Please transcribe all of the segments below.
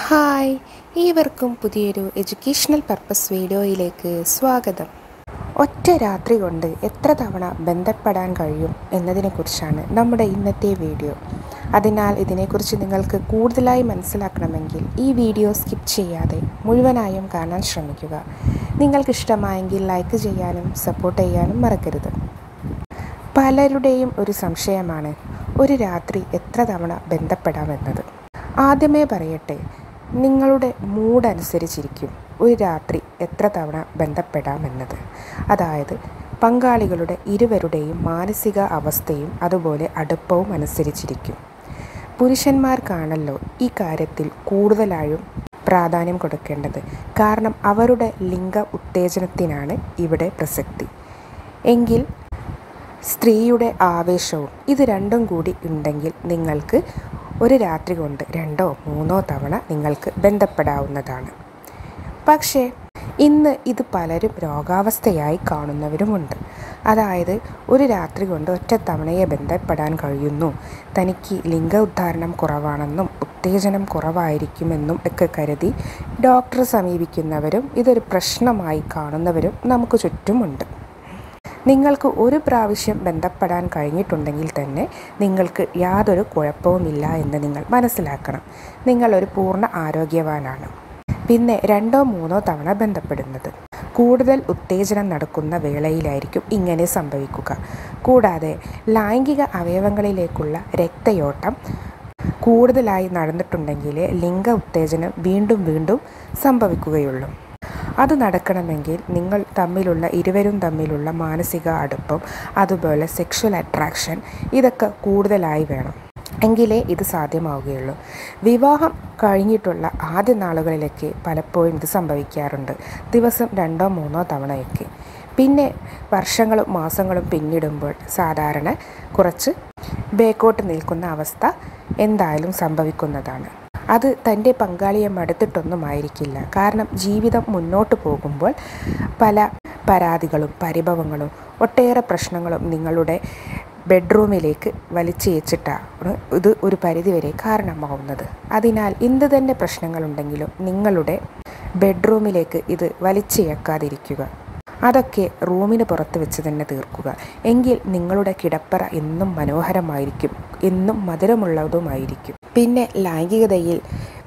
Hi ഏവർക്കും പുതിയൊരു educational purpose വീഡിയോയിലേക്ക് സ്വാഗതം. ഒറ്റ രാത്രി കൊണ്ട് എത്ര തവണ ബന്ധപ്പെടാൻ കഴിയും എന്നതിനെക്കുറിച്ചാണ് നമ്മുടെ ഇന്നത്തെ വീഡിയോ. അതിനാൽ ഇതിനെക്കുറിച്ച് നിങ്ങൾക്ക് കൂടുതലായി മനസ്സിലാക്കണമെങ്കിൽ ഈ വീഡിയോ സ്കിപ്പ് ചെയ്യാതെ മുഴുവനായും കാണാൻ ശ്രമിക്കുക. നിങ്ങൾക്കിഷ്ടമായെങ്കിൽ ലൈക്ക് ചെയ്യാനും സപ്പോർട്ട് ചെയ്യാനും മറക്കരുത്. പലരുടെയും ഒരു സംശയമാണ് ഒരു രാത്രി എത്ര തവണ ബന്ധപ്പെടാമെന്നത്? ആദ്യമേ പറയട്ടെ നിങ്ങളുടെ മൂഡ് അനുസരിച്ചിരിക്കും ഒരു രാത്രി എത്ര തവണ ബന്ധപ്പെടാമെന്നത്. അതായത് പങ്കാളികളുടെ ഇരുവരുടെയും മാനസിക അവസ്ഥയും അതുപോലെ അടുപ്പവും അനുസരിച്ചിരിക്കും. പുരുഷന്മാർക്കാണല്ലോ ഈ കാര്യത്തിൽ കൂടുതലായും പ്രാധാന്യം കൊടുക്കേണ്ടത്. കാരണം അവരുടെ ലിംഗ ഉത്തേജനത്തിനാണ് ഇവിടെ പ്രസക്തി. എങ്കിൽ സ്ത്രീയുടെ ആവേശവും ഇത് രണ്ടും കൂടി ഉണ്ടെങ്കിൽ നിങ്ങൾക്ക് ഒരു രാത്രി കൊണ്ട് രണ്ടോ മൂന്നോ തവണ നിങ്ങൾക്ക് ബന്ധപ്പെടാവുന്നതാണ്. പക്ഷേ ഇന്ന് ഇത് പലരും രോഗാവസ്ഥയായി കാണുന്നവരുമുണ്ട്. അതായത് ഒരു രാത്രി കൊണ്ട് ഒറ്റ ബന്ധപ്പെടാൻ കഴിയുന്നു. തനിക്ക് ലിംഗ ഉദ്ധാരണം കുറവാണെന്നും ഉത്തേജനം കുറവായിരിക്കുമെന്നും ഒക്കെ കരുതി ഡോക്ടറെ സമീപിക്കുന്നവരും ഇതൊരു പ്രശ്നമായി കാണുന്നവരും നമുക്ക് ചുറ്റുമുണ്ട്. നിങ്ങൾക്ക് ഒരു പ്രാവശ്യം ബന്ധപ്പെടാൻ കഴിഞ്ഞിട്ടുണ്ടെങ്കിൽ തന്നെ നിങ്ങൾക്ക് യാതൊരു കുഴപ്പവുമില്ല എന്ന് നിങ്ങൾ മനസ്സിലാക്കണം. നിങ്ങളൊരു പൂർണ ആരോഗ്യവാനാണ്. പിന്നെ രണ്ടോ മൂന്നോ തവണ ബന്ധപ്പെടുന്നത്. കൂടുതൽ ഉത്തേജനം നടക്കുന്ന വേളയിലായിരിക്കും ഇങ്ങനെ സംഭവിക്കുക. കൂടാതെ ലൈംഗിക അവയവങ്ങളിലേക്കുള്ള രക്തയോട്ടം കൂടുതലായി നടന്നിട്ടുണ്ടെങ്കിൽ ലിംഗ ഉത്തേജനം വീണ്ടും വീണ്ടും സംഭവിക്കുകയുള്ളൂ. അത് നടക്കണമെങ്കിൽ നിങ്ങൾ തമ്മിലുള്ള ഇരുവരും തമ്മിലുള്ള മാനസിക അടുപ്പം അതുപോലെ സെക്ഷൽ അട്രാക്ഷൻ ഇതൊക്കെ കൂടുതലായി വേണം. എങ്കിലേ ഇത് സാധ്യമാവുകയുള്ളൂ. വിവാഹം കഴിഞ്ഞിട്ടുള്ള ആദ്യ നാളുകളിലൊക്കെ പലപ്പോഴും ഇത് സംഭവിക്കാറുണ്ട്. ദിവസം രണ്ടോ മൂന്നോ തവണയൊക്കെ. പിന്നെ വർഷങ്ങളും മാസങ്ങളും പിന്നിടുമ്പോൾ സാധാരണ കുറച്ച് ബേക്കോട്ട് നിൽക്കുന്ന അവസ്ഥ എന്തായാലും സംഭവിക്കുന്നതാണ്. അത് തന്റെ പങ്കാളിയെ മടുത്തിട്ടൊന്നുമായിരിക്കില്ല. കാരണം ജീവിതം മുന്നോട്ട് പോകുമ്പോൾ പല പരാതികളും പരിഭവങ്ങളും ഒട്ടേറെ പ്രശ്നങ്ങളും നിങ്ങളുടെ ബെഡ്റൂമിലേക്ക് വലിച്ചയച്ചിട്ടാണ് ഇത് ഒരു പരിധിവരെ കാരണമാവുന്നത്. അതിനാൽ എന്ത് തന്നെ പ്രശ്നങ്ങളുണ്ടെങ്കിലും നിങ്ങളുടെ ബെഡ്റൂമിലേക്ക് ഇത് വലിച്ചയക്കാതിരിക്കുക അതൊക്കെ റൂമിന് പുറത്ത് വെച്ച് തന്നെ തീർക്കുക. എങ്കിൽ നിങ്ങളുടെ കിടപ്പറ എന്നും മനോഹരമായിരിക്കും എന്നും മധുരമുള്ളതുമായിരിക്കും. പിന്നെ ലൈംഗികതയിൽ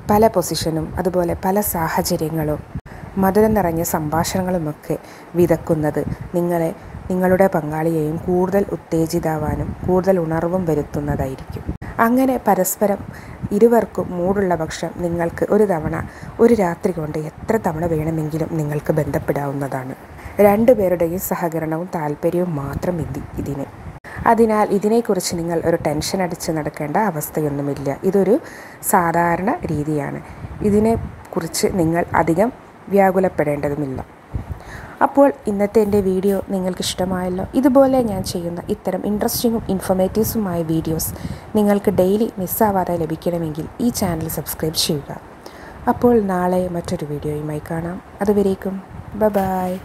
പല പൊസിഷനും അതുപോലെ പല സാഹചര്യങ്ങളും മധുരം നിറഞ്ഞ സംഭാഷണങ്ങളുമൊക്കെ വിതക്കുന്നത് നിങ്ങളെ നിങ്ങളുടെ പങ്കാളിയെയും കൂടുതൽ ഉത്തേജിതാവാനും കൂടുതൽ ഉണർവും വരുത്തുന്നതായിരിക്കും. അങ്ങനെ പരസ്പരം ഇരുവർക്കും മൂടുള്ള പക്ഷം നിങ്ങൾക്ക് ഒരു തവണ ഒരു രാത്രി കൊണ്ട് എത്ര തവണ വേണമെങ്കിലും നിങ്ങൾക്ക് ബന്ധപ്പെടാവുന്നതാണ്. രണ്ടുപേരുടെയും സഹകരണവും താല്പര്യവും മാത്രം ഇതി ഇതിന്. അതിനാൽ ഇതിനെക്കുറിച്ച് നിങ്ങൾ ഒരു ടെൻഷൻ അടിച്ച് നടക്കേണ്ട അവസ്ഥയൊന്നുമില്ല. ഇതൊരു സാധാരണ രീതിയാണ്. ഇതിനെക്കുറിച്ച് നിങ്ങൾ അധികം വ്യാകുലപ്പെടേണ്ടതുമില്ല. അപ്പോൾ ഇന്നത്തെ എന്റെ വീഡിയോ നിങ്ങൾക്ക് ഇഷ്ടമായല്ലോ ഇതുപോലെ ഞാൻ ചെയ്യുന്ന ഇത്തരം ഇൻട്രസ്റ്റിങ്ങും ഇൻഫോർമേറ്റീവ്സുമായ വീഡിയോസ് നിങ്ങൾക്ക് ഡെയിലി മിസ്സാവാതെ ലഭിക്കണമെങ്കിൽ ഈ ചാനൽ സബ്സ്ക്രൈബ് ചെയ്യുക. അപ്പോൾ നാളെ മറ്റൊരു വീഡിയോയുമായി കാണാം. അതുവരേക്കും ബ ബായ്